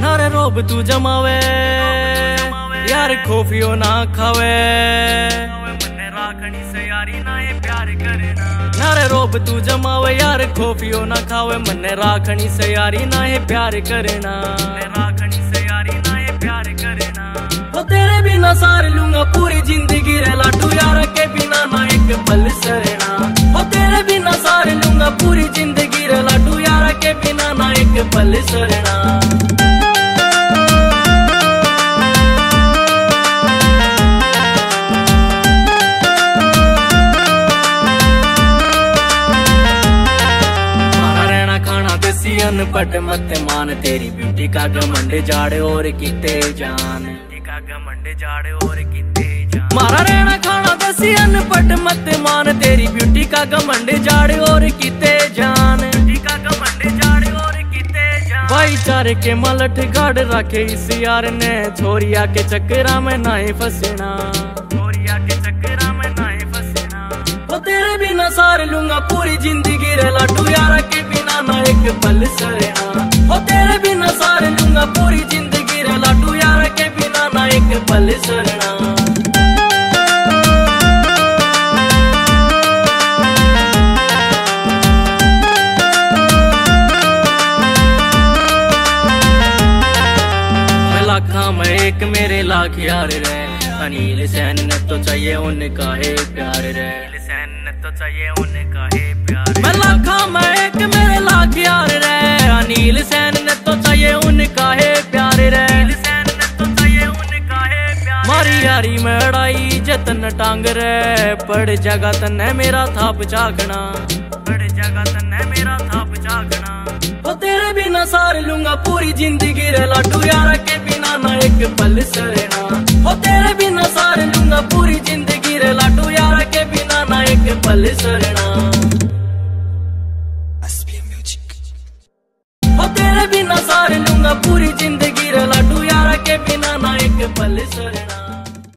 नारे रोब तू जमावे, यार खोफियो ना खावे। नारे रोब तू जमावे, यार खोफियो ना खावे, मन्ने राखनी से यारी ना ये प्यार करना। तेरे बिना सार लूँगा पूरी ज़िंदगी रे लाडू यार के बिना ना एक पल सरना ओ तेरे बिना सार लूँगा पूरी ज़िंदगी रे लाडू यार के बिना ना एक पल सरना मारा रहना खाना देसी अनपट मत मान तेरी ब्यूटी का घमंड जाड़े और किते जान मारा रहना खाना देसी अनपट मत मान तेरी ब्यूटी का घमंड जाड़े और किते जान भाईचारे के मलठ गाड़ रखे इस यार ने छोरिया के चक्करा में नाए फसना छोरिया के चक्करा में नाए फसना ओ तेरे बिना सार लूँगा पूरी ज़िंदगी रे लाडू यार के बिना ना एक पल सरना ओ तेरे बिना सार लूँगा पूरी ज़िंदगी रे लाडू ना लाखा, में एक मेरे लाख यार रे। अनिल सैन ने तो चाहिए उनका है प्यार रे। सैन ने तो चाहिए उनका है प्यार मैं लाखा, में मारी यारी में अड़ाई जतन टांग रे पड़ जगह तन्ने मेरा था चाकना पड़ जगह तन्ने मेरा थाप चाकना ओ तेरे बिना सार लूँगा पूरी ज़िंदगी रे लाडू यार के बिना ना एक पल सरना। ओ तेरे बिना सार लूँगा पूरी ज़िंदगी रे लाडू यार के बिना ना एक पल सरना। बिना सार लूँगा पूरी ज़िंदगी रे लाडू यारा के बिना ना एक पल सरना।